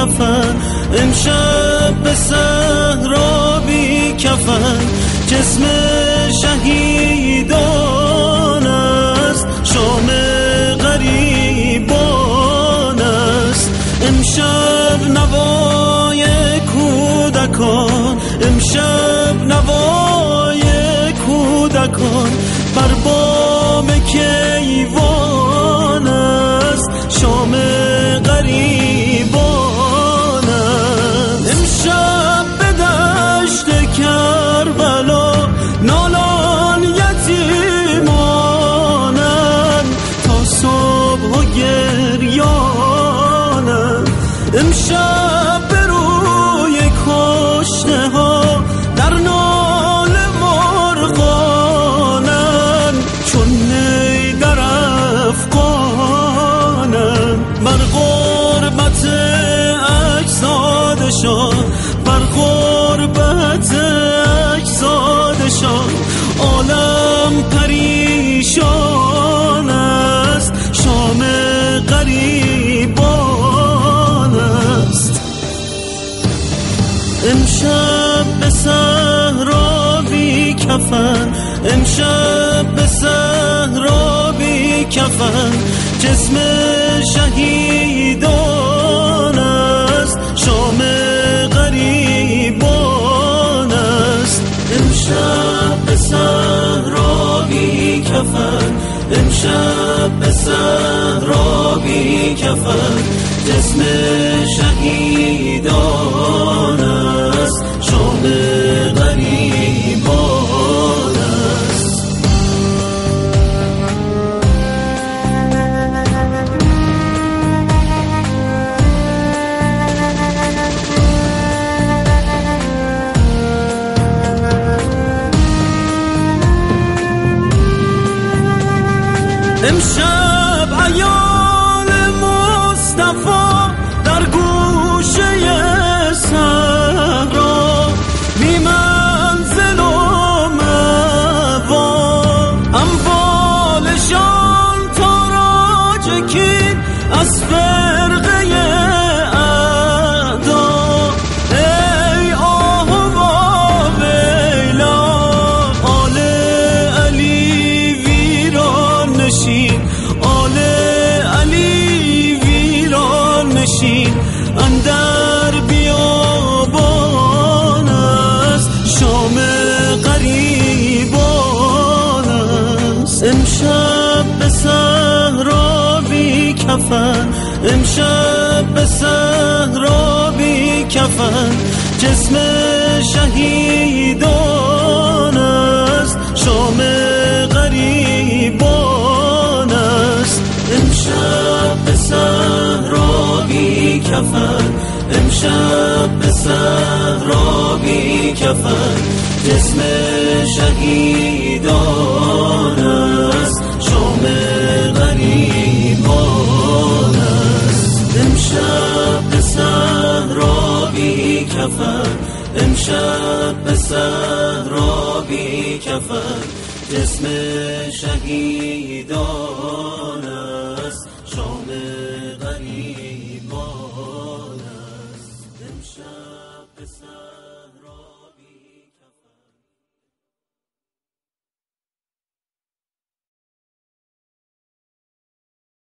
کفن امشب به صحرا بی کفن جسم شهیدان است. شام غریبان است. امشب نوای کودکان. امشب نوای کودکان. بر بام کیوان است. شام غریب غریبان است. امشب به صحرا بی کفن امشب به صحرا بی کفن. جسم شهیدان است شام غریبان است. امشب به صحرا بی کفن امشب به صحرا بی کفن. جسم شهیدان است. شام غریبان است. امشب Aspen. کفن. امشب به صحرا بی کفن. جسم شهیدان است. شام غریبان است. امشب به صحرا بی کفن. امشب به صحرا بی کفن. جسم شهیدان است امشب به صحرا بی کفن. جسم شهیدان